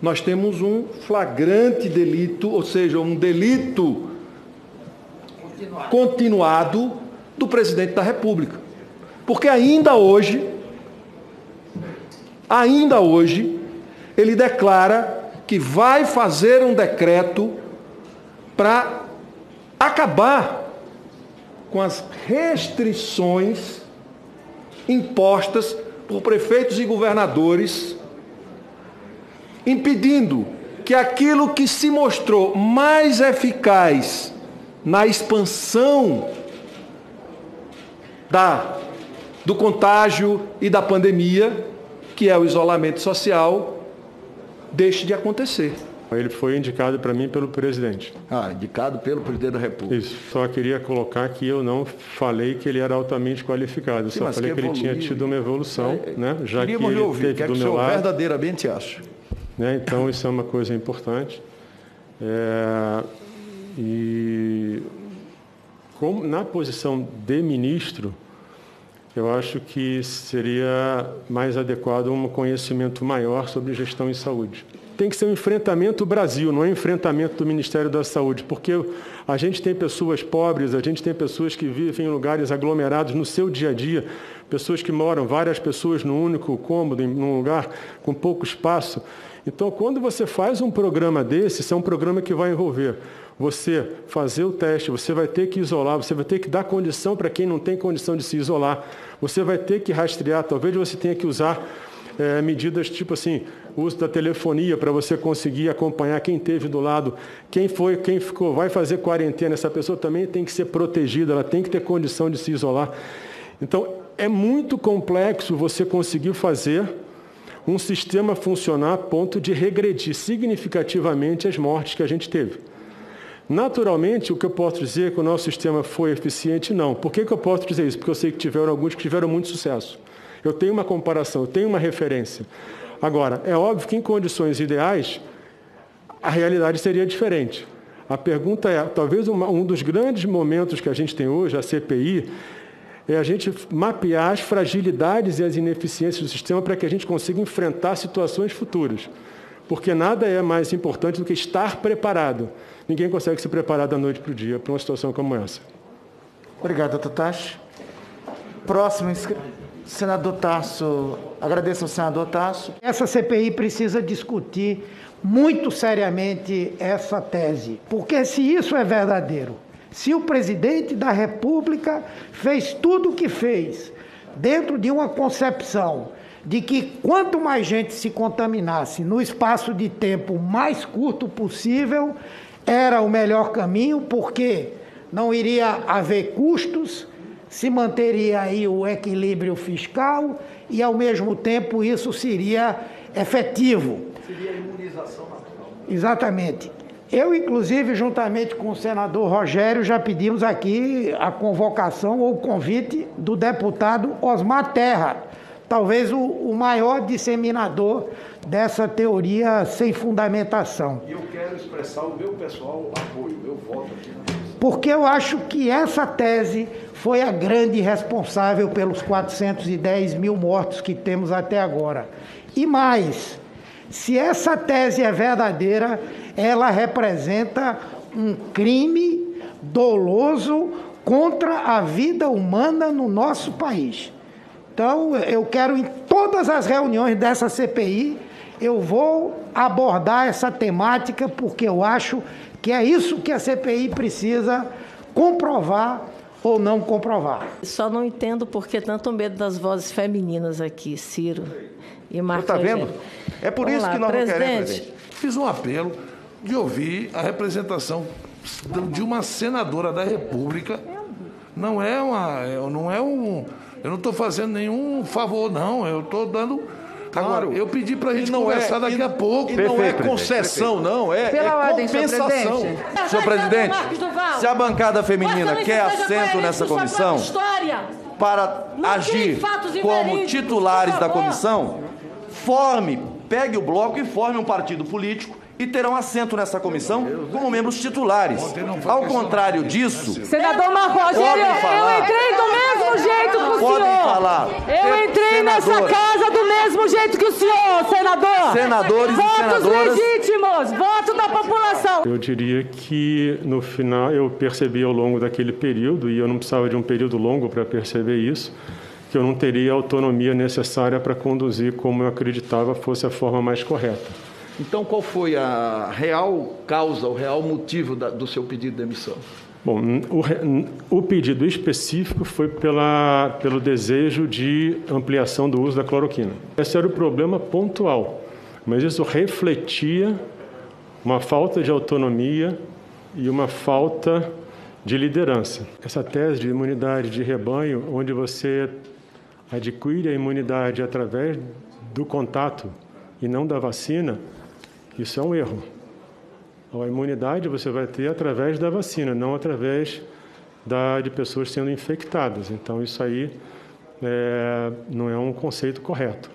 nós temos um flagrante delito, ou seja, um delito continuado, continuado do presidente da República. Porque ainda hoje, ainda hoje, ele declara que vai fazer um decreto para acabar com as restrições impostas por prefeitos e governadores, impedindo que aquilo que se mostrou mais eficaz na expansão da, do contágio e da pandemia, que é o isolamento social, deixe de acontecer. Ele foi indicado para mim pelo presidente. Ah, indicado pelo presidente da República. Isso. Só queria colocar que eu não falei que ele era altamente qualificado. Sim, só falei que, que ele tinha tido uma evolução, é, né? Já que ele ouvir, teve que é que do meu lado. verdadeiramente acha. Né? Então isso é uma coisa importante. É, e como, na posição de ministro, eu acho que seria mais adequado um conhecimento maior sobre gestão em saúde tem que ser um enfrentamento Brasil, não é um enfrentamento do Ministério da Saúde, porque a gente tem pessoas pobres, a gente tem pessoas que vivem em lugares aglomerados no seu dia a dia, pessoas que moram várias pessoas num único cômodo, em um lugar com pouco espaço. Então, quando você faz um programa desse, isso é um programa que vai envolver você fazer o teste, você vai ter que isolar, você vai ter que dar condição para quem não tem condição de se isolar, você vai ter que rastrear, talvez você tenha que usar é, medidas tipo assim, uso da telefonia para você conseguir acompanhar quem teve do lado, quem foi, quem ficou, vai fazer quarentena, essa pessoa também tem que ser protegida, ela tem que ter condição de se isolar. Então, é muito complexo você conseguir fazer um sistema funcionar a ponto de regredir significativamente as mortes que a gente teve. Naturalmente, o que eu posso dizer é que o nosso sistema foi eficiente? Não. Por que, que eu posso dizer isso? Porque eu sei que tiveram alguns que tiveram muito sucesso. Eu tenho uma comparação, eu tenho uma referência. Agora, é óbvio que em condições ideais, a realidade seria diferente. A pergunta é, talvez uma, um dos grandes momentos que a gente tem hoje, a CPI, é a gente mapear as fragilidades e as ineficiências do sistema para que a gente consiga enfrentar situações futuras. Porque nada é mais importante do que estar preparado. Ninguém consegue se preparar da noite para o dia para uma situação como essa. Obrigado, Tatashi. Próximo inscrito. Senador Tasso, agradeço ao senador Tasso. Essa CPI precisa discutir muito seriamente essa tese, porque se isso é verdadeiro, se o presidente da República fez tudo o que fez dentro de uma concepção de que quanto mais gente se contaminasse no espaço de tempo mais curto possível, era o melhor caminho, porque não iria haver custos, se manteria aí o equilíbrio fiscal e, ao mesmo tempo, isso seria efetivo. Seria imunização natural. Exatamente. Eu, inclusive, juntamente com o senador Rogério, já pedimos aqui a convocação ou convite do deputado Osmar Terra, talvez o, o maior disseminador dessa teoria sem fundamentação. E eu quero expressar o meu pessoal apoio, meu voto aqui na porque eu acho que essa tese foi a grande responsável pelos 410 mil mortos que temos até agora. E mais, se essa tese é verdadeira, ela representa um crime doloso contra a vida humana no nosso país. Então, eu quero em todas as reuniões dessa CPI, eu vou abordar essa temática porque eu acho que é isso que a CPI precisa comprovar ou não comprovar. Só não entendo por que tanto medo das vozes femininas aqui, Ciro e Marcos. Está vendo? É por Vamos isso lá, que nós presidente. não queremos, presidente. Fiz um apelo de ouvir a representação de uma senadora da República. Não é uma, não é um, eu não estou fazendo nenhum favor, não. Eu estou dando Agora, eu pedi para a gente conversar é, daqui a pouco. E não Perfeito, é concessão, perfeito. não, é, Pela é ordem, compensação. Senhor presidente, se a bancada feminina quer assento nessa comissão para agir como titulares da comissão, forme, pegue o bloco e forme um partido político e terão assento nessa comissão como membros titulares. Ao contrário disso. Senador Marco Rogério, eu entrei do mesmo jeito que o Podem senhor. falar. Eu entrei nessa casa do mesmo jeito que o senhor, senador. Senadores e Votos senadoras. legítimos, voto da população. Eu diria que no final eu percebi ao longo daquele período, e eu não precisava de um período longo para perceber isso, que eu não teria a autonomia necessária para conduzir como eu acreditava fosse a forma mais correta. Então, qual foi a real causa, o real motivo da- do seu pedido de demissão? Bom, o, o pedido específico foi pela, pelo desejo de ampliação do uso da cloroquina. Esse era o problema pontual, mas isso refletia uma falta de autonomia e uma falta de liderança. Essa tese de imunidade de rebanho, onde você adquire a imunidade através do contato e não da vacina, isso é um erro. A imunidade você vai ter através da vacina, não através da, de pessoas sendo infectadas. Então, isso aí é, não é um conceito correto.